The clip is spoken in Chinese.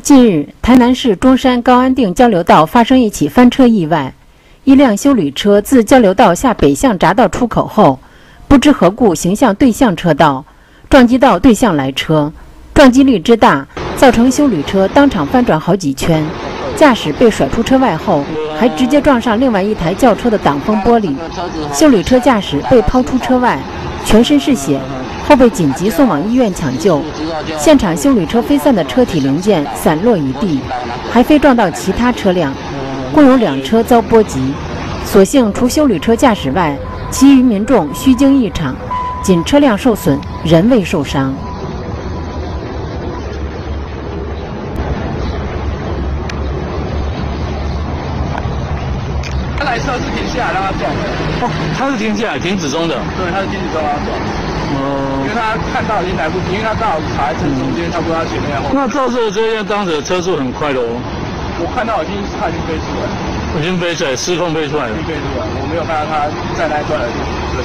近日，台南市中山高安定交流道发生一起翻车意外，一辆修旅车自交流道下北向匝道出口后，不知何故行向对向车道，撞击到对向来车，撞击力之大，造成修旅车当场翻转好几圈，驾驶被甩出车外后，还直接撞上另外一台轿车的挡风玻璃，修旅车驾驶被抛出车外，全身是血。后被紧急送往医院抢救，现场修理车飞散的车体零件散落一地，还飞撞到其他车辆，共有两车遭波及。所幸除修理车驾驶外，其余民众虚惊一场，仅车辆受损，人未受伤。他来车是停下来让他撞的，哦，他是停下来停止中的，对，他是停止中让他撞。哦，因为他看到已经来不及，因为他刚好卡在正中间，他不知道前面。那照这这辆，当时车速很快的哦。我看到已经他已经飞出来了，已经飞出来，失控飞出来了。飞出来，我没有看到他在那一段的车